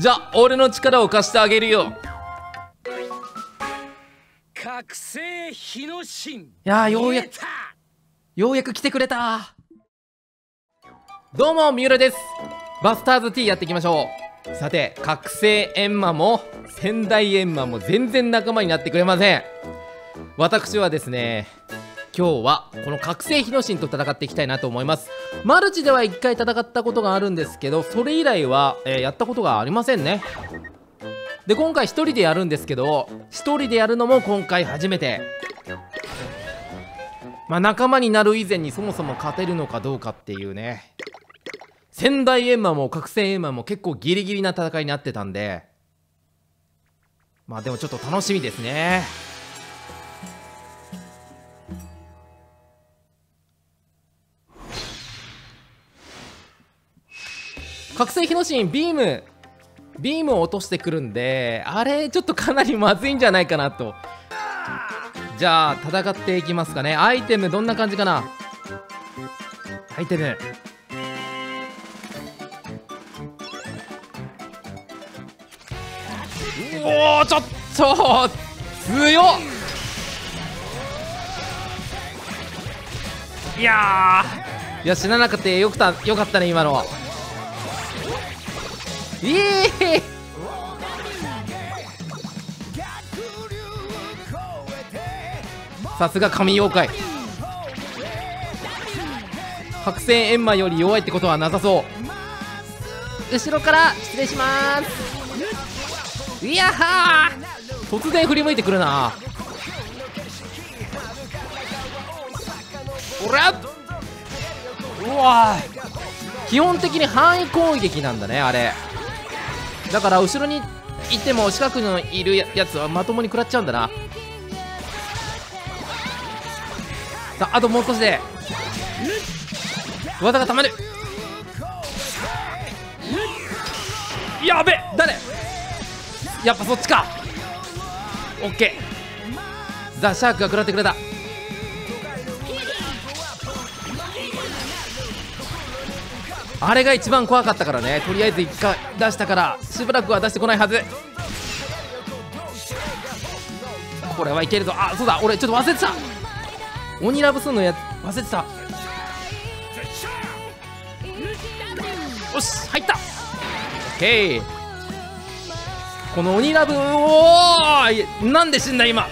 じゃあ俺の力を貸してあげるよ。覚醒日の神。いやようやくようやく来てくれた。どうも三浦です。バスターズ T やっていきましょう。さて覚醒エンマも仙台エンマも全然仲間になってくれません。私はですね今日はこの覚醒日の神と戦っていきたいなと思います。マルチでは1回戦ったことがあるんですけどそれ以来は、えー、やったことがありませんね。で今回1人でやるんですけど1人でやるのも今回初めて。まあ仲間になる以前にそもそも勝てるのかどうかっていうね。仙台エンマも覚醒エンマも結構ギリギリな戦いになってたんで。まあでもちょっと楽しみですね。覚醒日の神ビーム。ビームを落としてくるんであれちょっとかなりまずいんじゃないかなと。じゃあ戦っていきますかね。アイテムどんな感じかな？アイテム。おおちょっと強っ。いやいや死ななくてよくたよかったね今のいえさすが神妖怪。白線エンマより弱いってことはなさそう。後ろから失礼します。いやは突然振り向いてくるな。おらうわ基本的に範囲攻撃なんだねあれだから後ろにいても近くにいるやつはまともに食らっちゃうんだな。さああともう少しで。技がたまる。やべ誰？やっぱそっちか。オッケー。ザ・シャークが食らってくれた。あれが一番怖かったからね。とりあえず1回出したからしばらくは出してこないはず。これはいけるぞ。あそうだ。俺ちょっと忘れてた。鬼ラブすんのや忘れてた。よし入った。オッケーこの鬼ラブおおなんで死んだ今。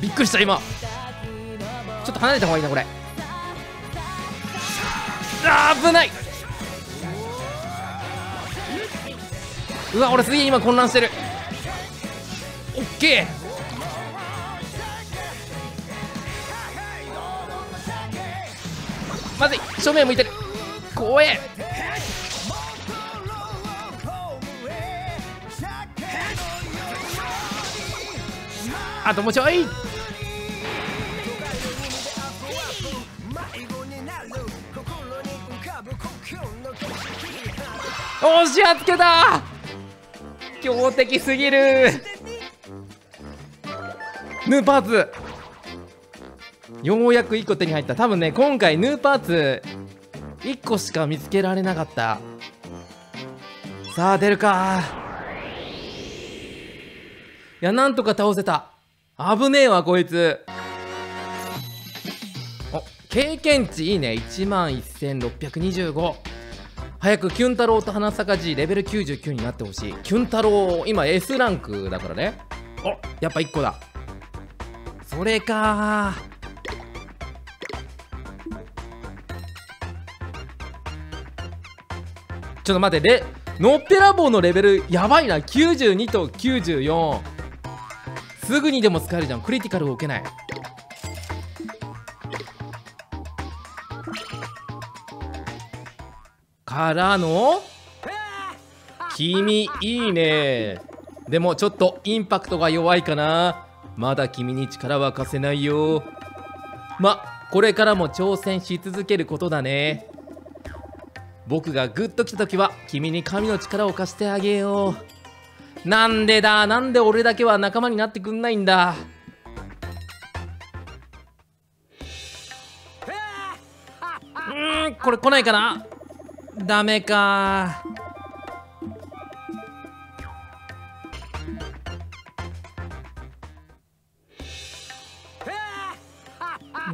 びっくりした今。ちょっと離れた方がいいなこれ。あー危ない。うわ俺すげえ今混乱してる。オッケー。まずい。正面向いてる。怖え。あともうちょい。押しやつけた。強敵すぎる。ヌーパーツ。ようやく1個手に入った。多分ね今回ヌーパーツ1個しか見つけられなかった。さあ出るか。いやなんとか倒せた。危ねえわこいつ。お経験値いいね。1万1625早くキュン太郎と花咲かじレベル99になってほしい。キュン太郎今 S ランクだからね。おやっぱ1個だ。それか。ちょっと待ってレのっぺらぼうのレベルやばいな。92と94すぐにでも使えるじゃん。クリティカルを受けないからの君いいね。でもちょっとインパクトが弱いかな。まだ君に力は貸せないよ。まこれからも挑戦し続けることだね。僕がグッと来た時は君に神の力を貸してあげよう。なんでだ？なんで俺だけは仲間になってくんないんだ？ーんこれ来ないかな？ダメか。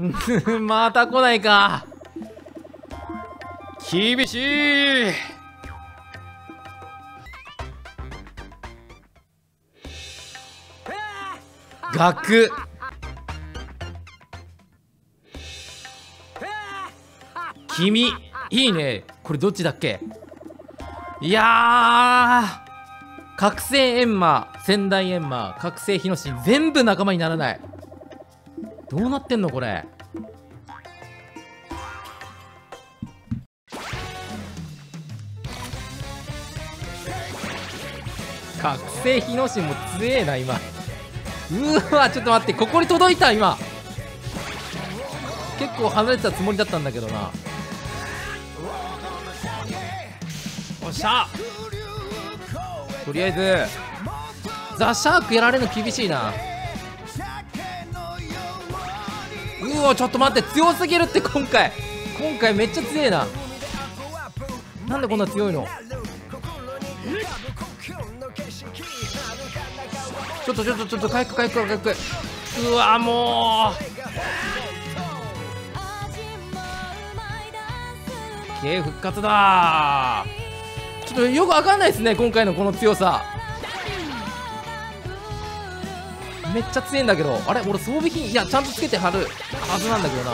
また来ないか。厳しい。学。君いいね。これどっちだっけ？いやー覚醒エンマ仙台エンマ覚醒日野神全部仲間にならない。どうなってんのこれ？覚醒日野神も強えな今。うわちょっと待ってここに届いた今。結構離れてたつもりだったんだけどな。っしゃ。とりあえずザ・シャークやられるの厳しいな。うわちょっと待って強すぎるって今回。今回めっちゃ強えな。なんでこんな強いの？ちょっとちょっとちょっと回復回復回復。うわもう。経復活だちょっとよくわかんないですね今回のこの強さ。めっちゃ強いんだけど。あれ？俺装備品いやちゃんとつけて貼るはずなんだけどな。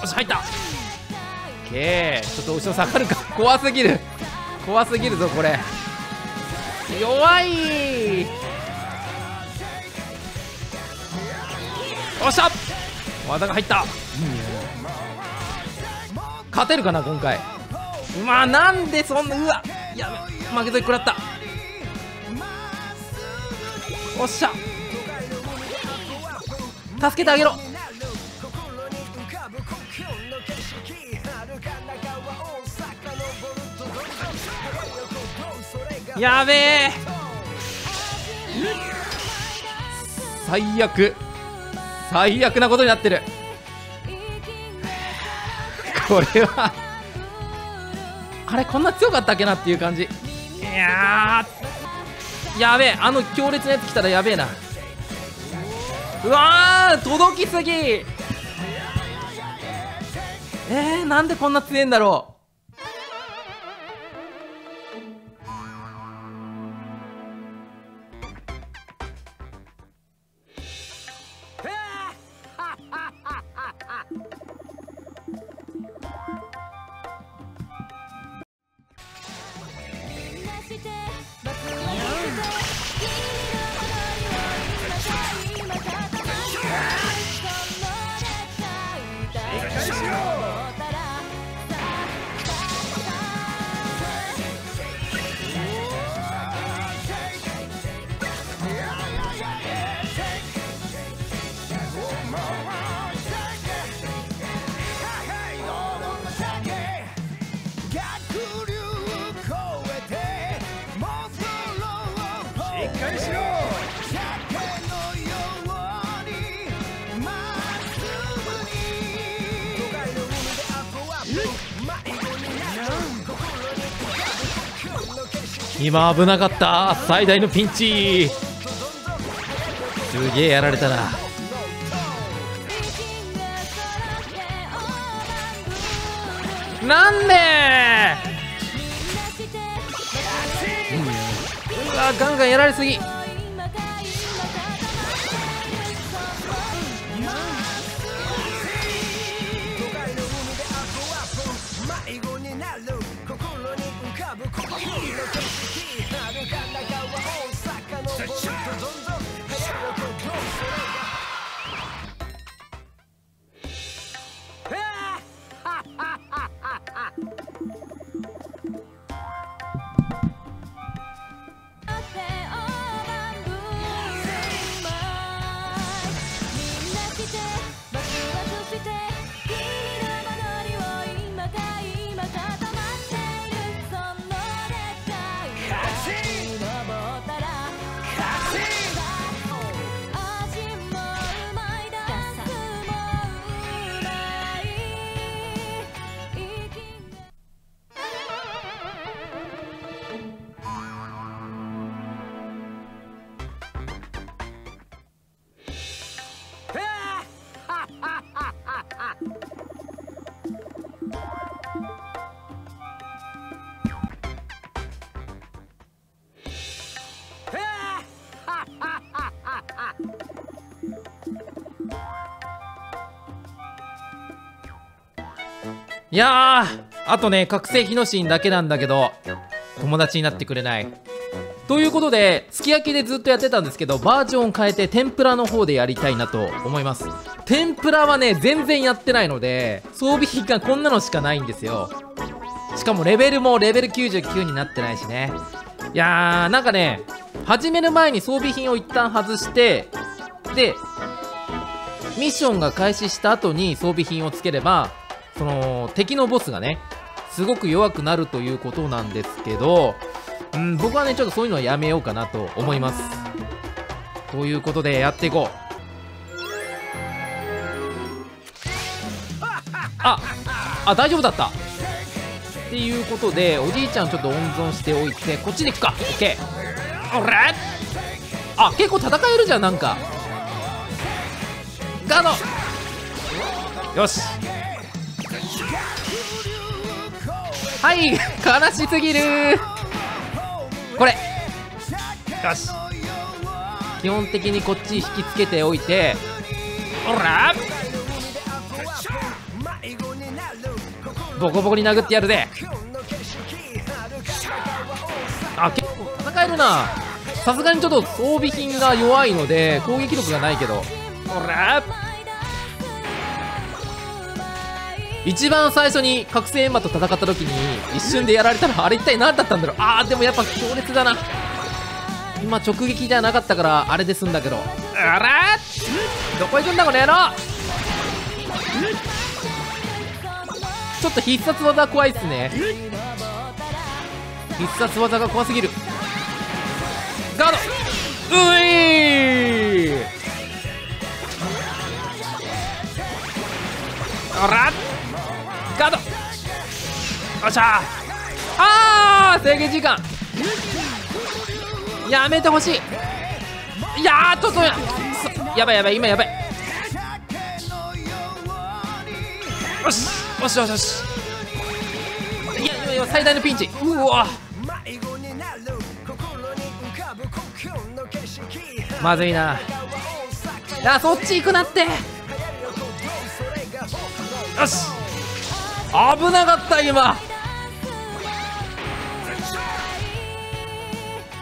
よし入った。オッケー。ちょっと後ろ下がるか。怖すぎる。怖すぎるぞこれ。弱い。よっしゃ。技が入った。勝てるかな今回。まあなんでそんなうわやべ負けと食らった。おっしゃ。助けてあげろ。やべえ。最悪。最悪なことになってる。これは。あれこんな強かったっけなっていう感じ。いややべえあの強烈なやつ来たらやべえな。うわ届きすぎ。えー、なんでこんな強えんだろう。今危なかった。最大のピンチ。すげえやられたな。なんで？うわガンガンやられすぎ。Chapter's on the いやあとね覚醒火のシーンだけなんだけど友達になってくれない。ということですき焼きでずっとやってたんですけどバージョン変えて天ぷらの方でやりたいなと思います。天ぷらはね全然やってないので装備品がこんなのしかないんですよ。しかもレベルもレベル99になってないしね。いやーなんかね始める前に装備品を一旦外してでミッションが開始した後に装備品をつければその敵のボスがねすごく弱くなるということなんですけどうん僕はねちょっとそういうのはやめようかなと思います。ということでやっていこう。ああ大丈夫だった。っていうことでおじいちゃんちょっと温存しておいてこっちで行くか。オッケーおらあ結構戦えるじゃんなんか。ガードよし。はい悲しすぎる。これ。よし。基本的にこっち引きつけておいて。おら。ボコボコに殴ってやるぜ。あ結構戦えるな。さすがにちょっと装備品が弱いので攻撃力がないけど。ほら一番最初に覚醒エンマと戦った時に一瞬でやられたのあれ一体何だったんだろう？あーでもやっぱ強烈だな。今直撃じゃなかったからあれで済んだけど。あらどこ行くんだこの野郎！ちょっと必殺技怖いっすね。必殺技が怖すぎる。ガード！ういおらガードよっしゃ。あー制限時間。やめてほしい。いやーちょっとややばいやばい今やばい。よしよしよしよし。いやいやいや最大のピンチ。うわ。まずいな。あそっち行くなって。よし。危なかった今。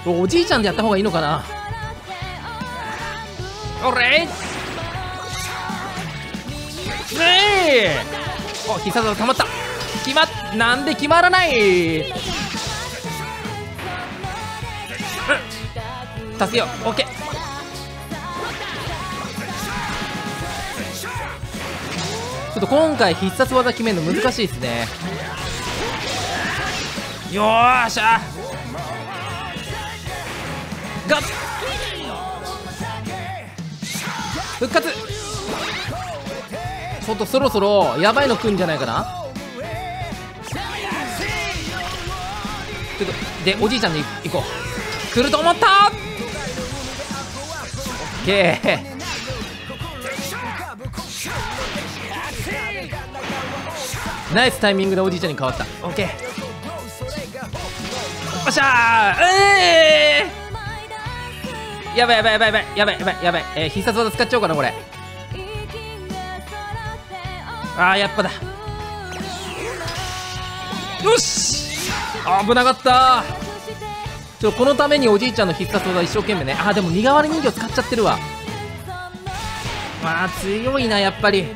おじいちゃんでやった方がいいのかな？おれねえ。お必殺技たまった。決まっなんで決まらない、助けよう。オッケー。と今回必殺技決めるの難しいですね。よーしゃ。ガッ。復活。ちょっとそろそろやばいの来んじゃないかな。ちょっとでおじいちゃんに行こう。来ると思った。オッケー。ナイスタイミングでおじいちゃんに変わった。オッケー。よっしゃー。えー。やばいやばいやばいやばいやばいやばい。やばい、えー、必殺技使っちゃおうかなこれ。あーやっぱだ。よし。危なかったちょこのためにおじいちゃんの必殺技一生懸命ね。あーでも身代わり人形使っちゃってるわ。まあ強いなやっぱり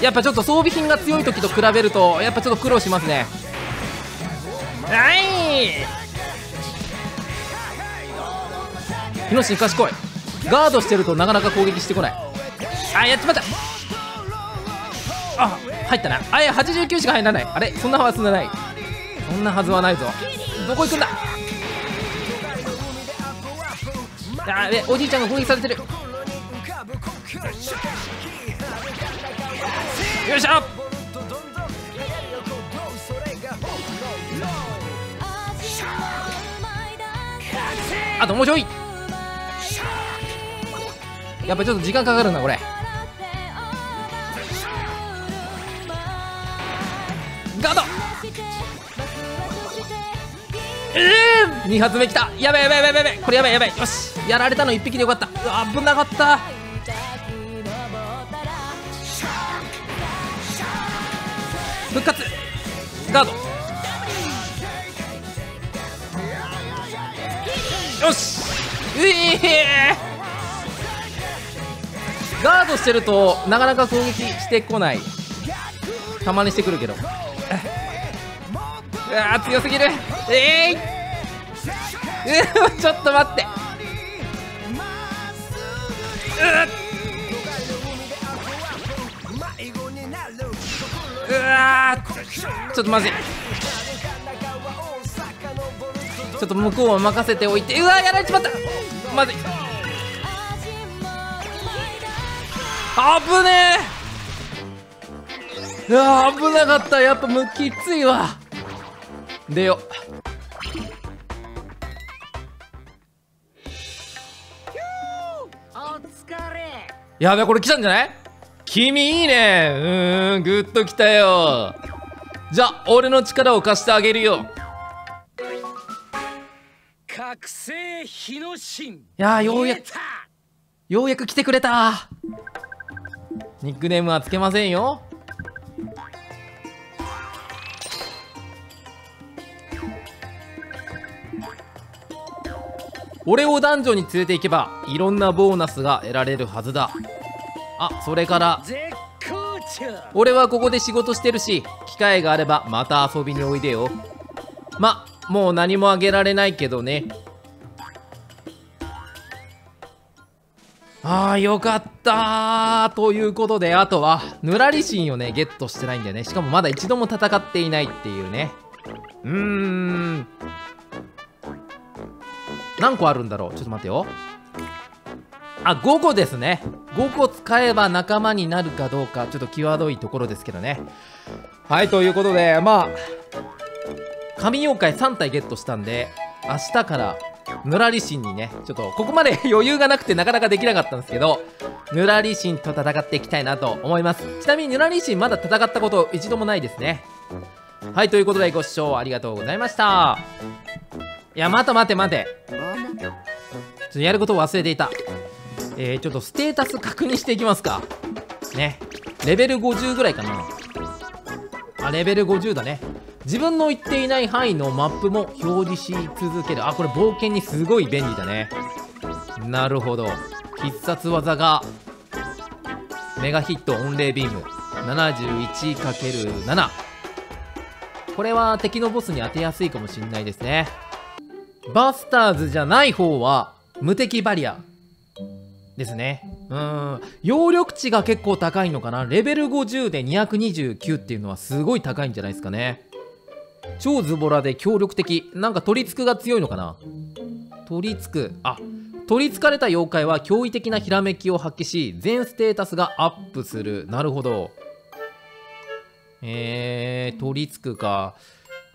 やっぱちょっと装備品が強い時と比べるとやっぱちょっと苦労しますね。はい！ヒノシン賢い。ガードしてるとなかなか攻撃してこない。あやっちまったあ入ったな。あいや89しか入らない。あれ？そんなはずはない。そんなはずはないぞ。どこ行くんだ？あえおじいちゃんが攻撃されてる。よいしょ。あともうちょい。やっぱちょっと時間かかるなこれ。ガード。え2発目きた。やばいやばいやばいやばいこれやばいやばいよし。やられたの1匹でよかった。うわ危なかった復活ガード。よし。うえー。ガードしてるとなかなか攻撃してこない。たまにしてくるけど。うわ強すぎる。えい、ー、ちょっと待って。うっ。わちょっとまずい。ちょっと向こうを任せておいて。うわやられちまった。まずい。危ねえ。うわ危なかった。やっぱむきついわ。出よやべこれ来たんじゃない？君いいね。うーんグッときたよ。じゃあ俺の力を貸してあげるよ。覚醒日の神。いやーようやくた。ようやく来てくれた。ニックネームはつけませんよ。俺を男女に連れて行けばいろんなボーナスが得られるはずだあそれから。俺はここで仕事してるし機会があればまた遊びにおいでよ。まもう何もあげられないけどね。あーよかったということであとはぬらりしんをねゲットしてないんだよね。しかもまだ一度も戦っていないっていうね。うーん。何個あるんだろう？ちょっと待ってよ。あ5個ですね。5個使えば仲間になるかどうかちょっと際どいところですけどね。はいということでまあ神妖怪3体ゲットしたんで明日からぬらりしんにねちょっとここまで 余裕がなくてなかなかできなかったんですけどぬらりしんと戦っていきたいなと思います。ちなみにぬらりしんまだ戦ったこと一度もないですね。はいということでご視聴ありがとうございました。いや待て待て。待てちょっとやることを忘れていたえー、ちょっとステータス確認していきますか。ね。レベル50ぐらいかな。あレベル50だね。自分の行っていない範囲のマップも表示し続ける。あこれ冒険にすごい便利だね。なるほど。必殺技がメガヒット御礼ビーム。71×7 これは敵のボスに当てやすいかもしれないですね。バスターズじゃない方は無敵バリア。ですね。うん。揚力値が結構高いのかな？レベル50で229っていうのはすごい高いんじゃないですかね。超ズボラで強力的。なんか取り付くが強いのかな？取り付く。あ取りつかれた妖怪は驚異的なひらめきを発揮し全ステータスがアップする。なるほど。えー、取り付くか、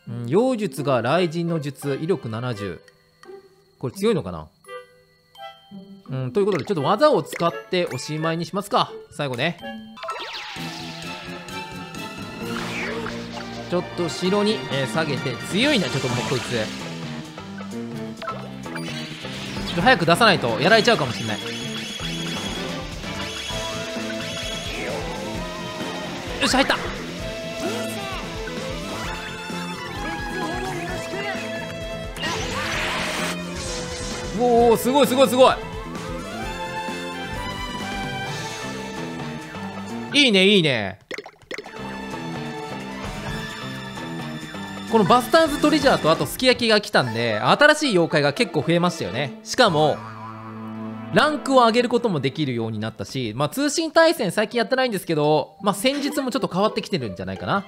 うん、妖術が雷神の術。威力70これ強いのかな？うん、ということでちょっと技を使っておしまいにしますか。最後ね。ちょっと城に、えー下げて強いな。ちょっともうこいつ。ちょっと早く出さないとやられちゃうかもしれない。よし入った。おおすごいすごいすごい。いいねいいね。このバスターズトレジャーとあとすき焼きが来たんで新しい妖怪が結構増えましたよね。しかもランクを上げることもできるようになったし、まあ、通信対戦最近やってないんですけど、まあ、戦術もちょっと変わってきてるんじゃないかな。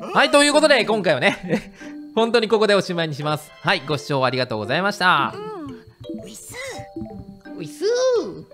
はいということで今回はね 本当にここでおしまいにします。はいご視聴ありがとうございました。ウィスう。いすー